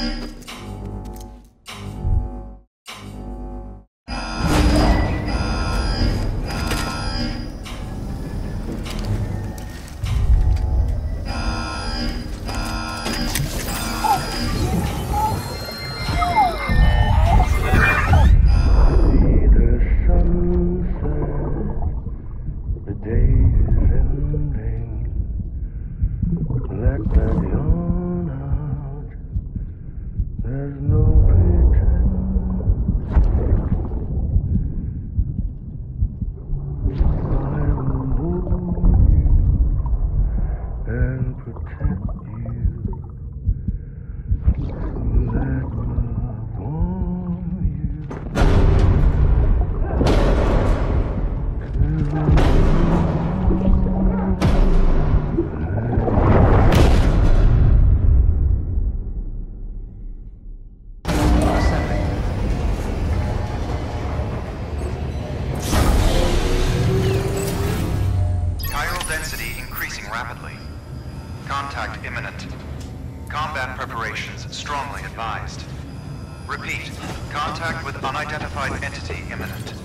See entity imminent.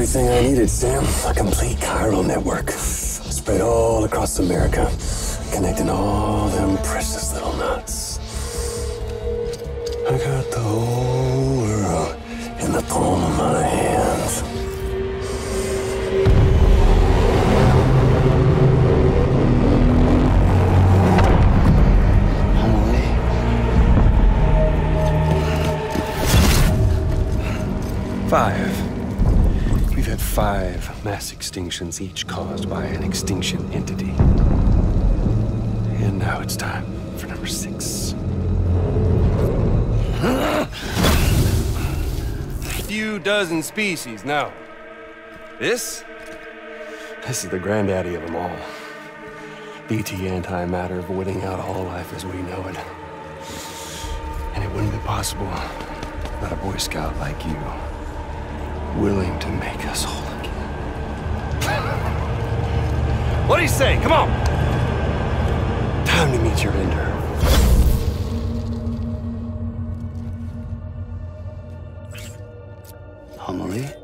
Everything I needed, Sam. A complete chiral network. Spread all across America. Connecting all them precious little knots. I got the whole world in the palm of my hand. Amelie. Five. Five mass extinctions, each caused by an extinction entity. And now it's time for number six. Few dozen species, now. This? This is the granddaddy of them all. BT antimatter voiding out all life as we know it. And it wouldn't be possible without a Boy Scout like you, willing to make us whole again. what do you say? Come on! Time to meet your ender. Amelie.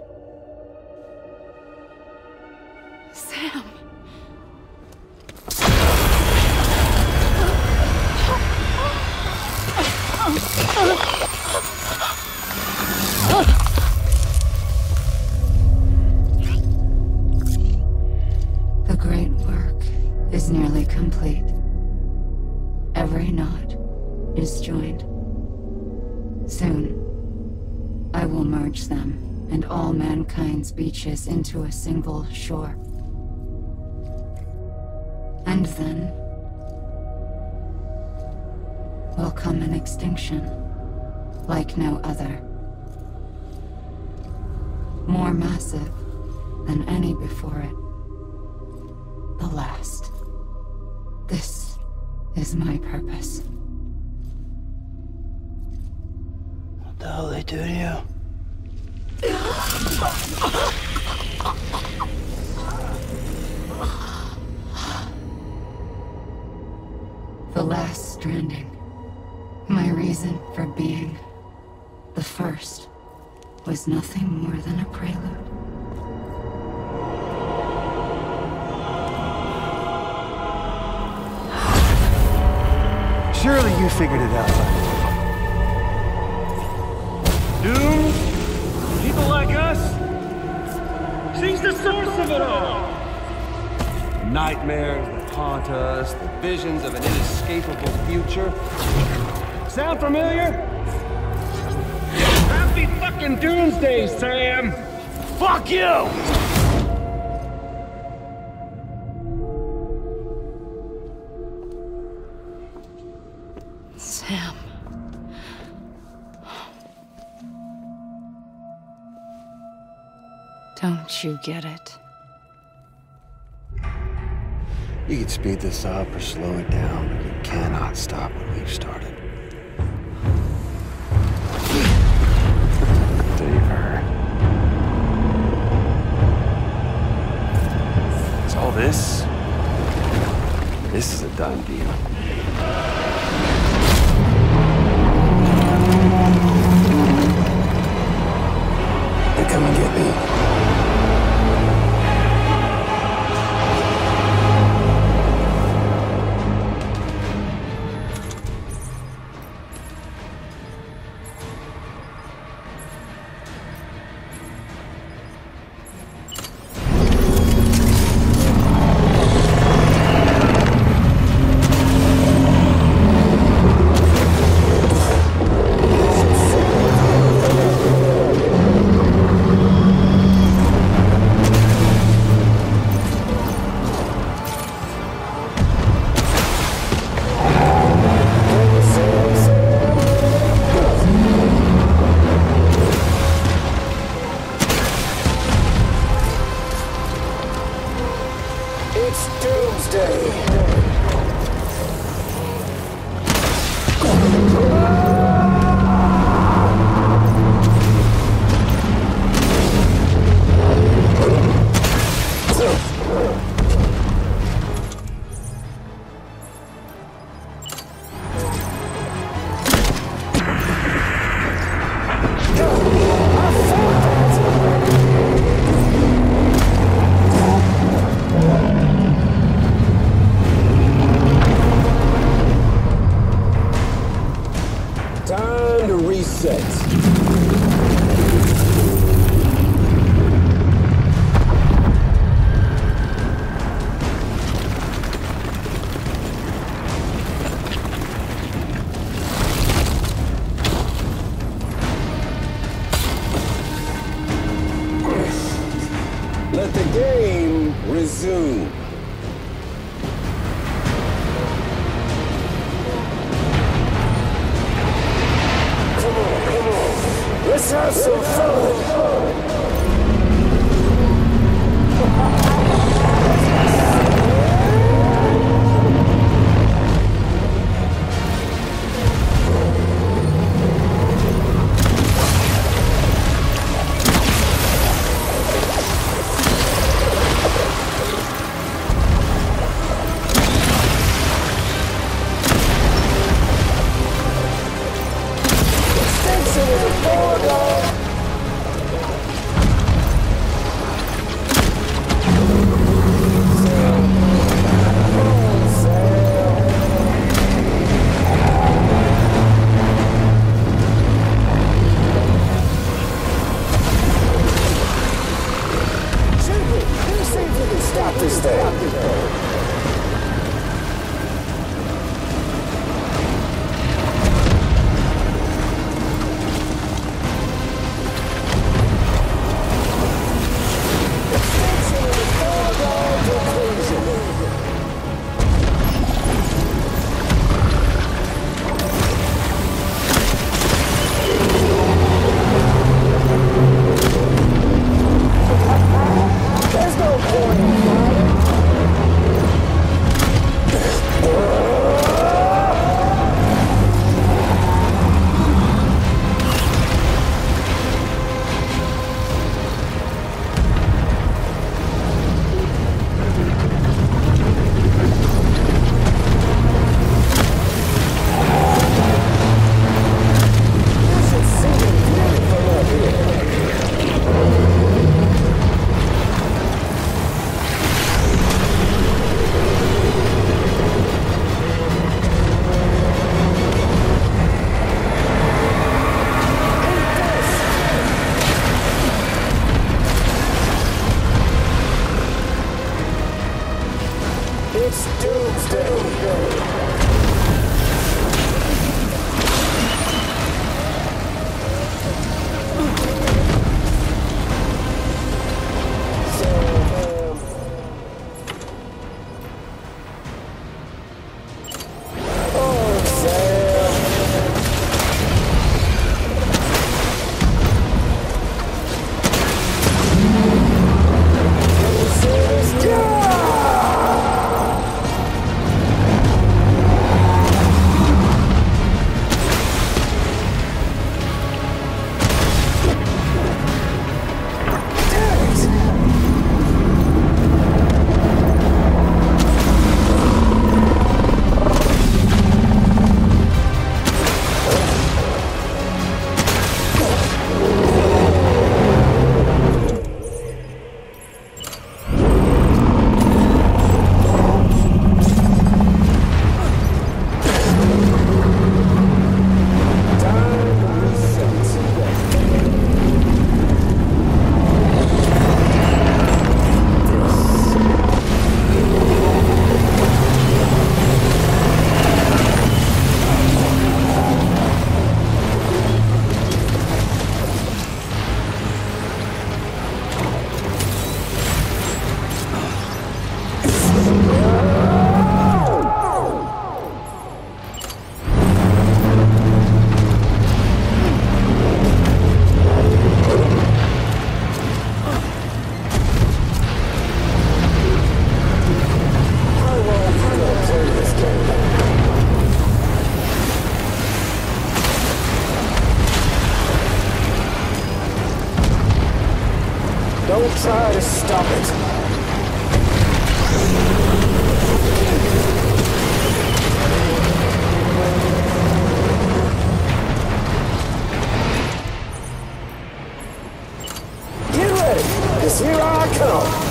Mankind's into a single shore. And then will come an extinction like no other. More massive than any before it. The last. This is my purpose. What the hell they do to you? The last stranding. My reason for being. The first was nothing more than a prelude. Surely you figured it out. Doomed? She's the source of it all! Nightmares that haunt us, the visions of an inescapable future. Sound familiar? Happy fucking Doomsday, Sam! Fuck you! Don't you get it? You can speed this up or slow it down, but you cannot stop what we've started. Daver. Is all this? This is a done deal. They come and get me. Don't try to stop it. Get ready, because here I come.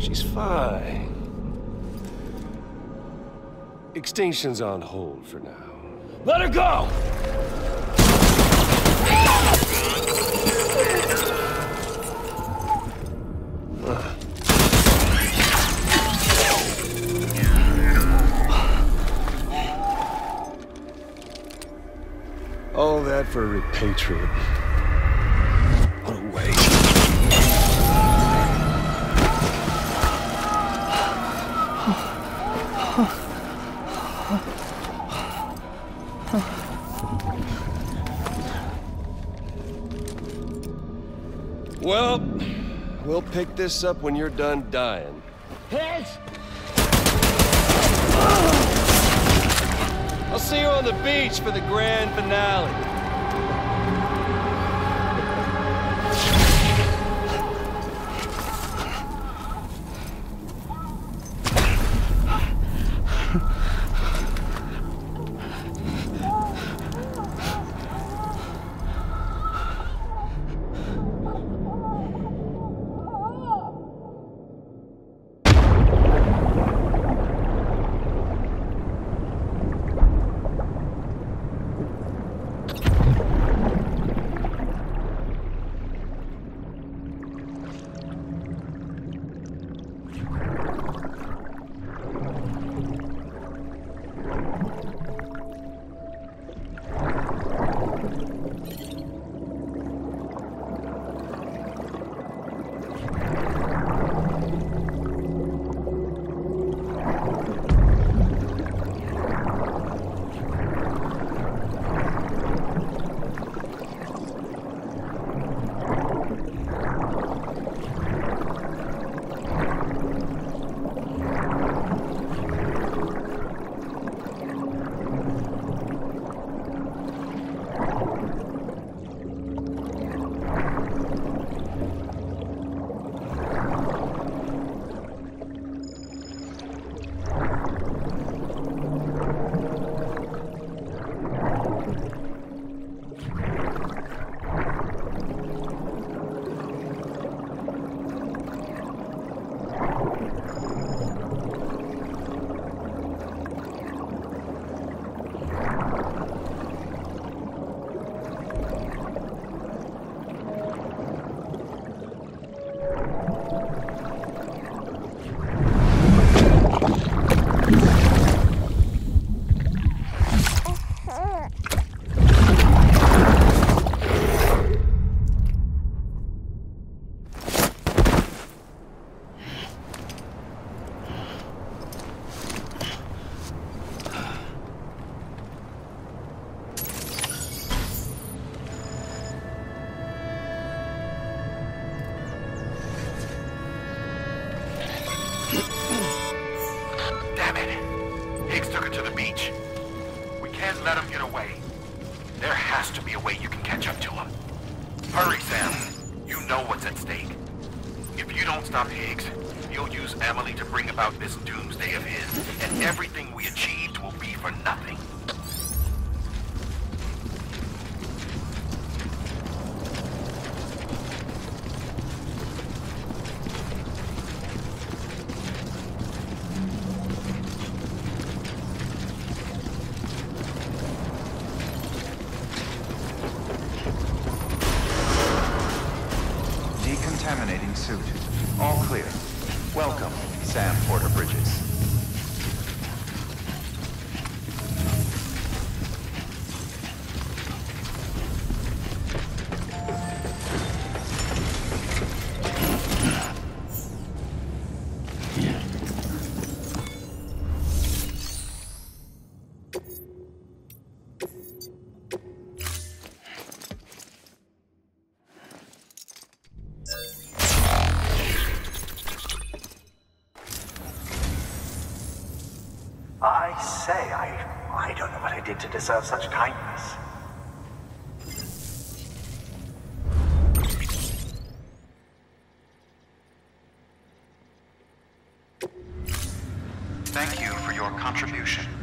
She's fine. Extinction's on hold for now. Let her go! All that for a repatriate. What a waste. Well, we'll pick this up when you're done dying. Heads! see you on the beach for the grand finale. for nothing. did to deserve such kindness? Thank you for your contribution.